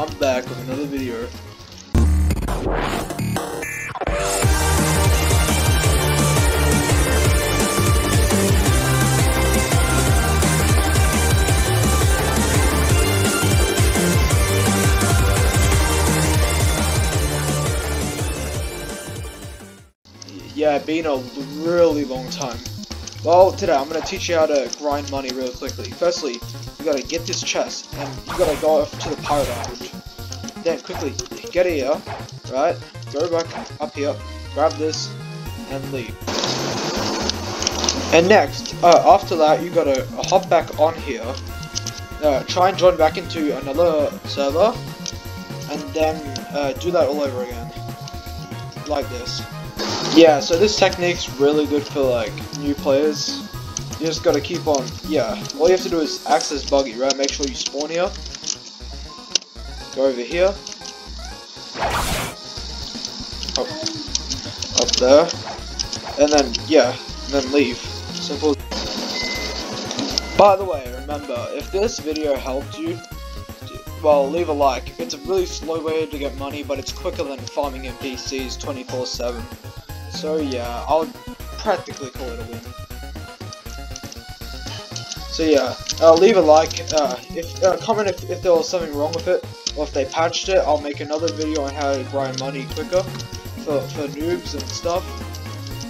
I'm back with another video. Yeah, been a really long time. Well, today I'm gonna teach you how to grind money real quickly. Firstly, you gotta get this chest, and you gotta go off to the pirate island. Then quickly get here, right? Go back up here, grab this, and leave. And next, uh, after that, you gotta hop back on here. Uh, try and join back into another server, and then uh, do that all over again, like this. Yeah, so this technique's really good for like new players. You just gotta keep on, yeah. All you have to do is access buggy, right? Make sure you spawn here. Go over here. Up, up there. And then, yeah, and then leave. Simple. By the way, remember, if this video helped you, well, leave a like. It's a really slow way to get money, but it's quicker than farming NPCs 24-7. So yeah, I'll practically call it a win. So yeah, uh, leave a like, uh, if uh, comment if, if there was something wrong with it, or if they patched it, I'll make another video on how to grind money quicker for, for noobs and stuff.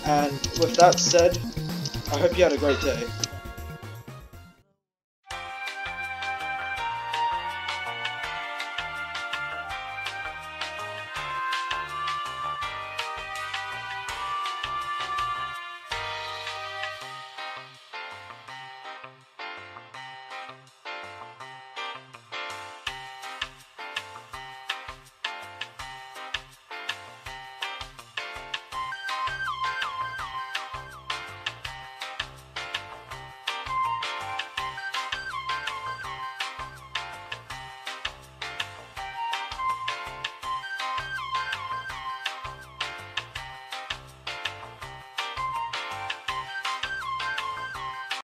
And with that said, I hope you had a great day.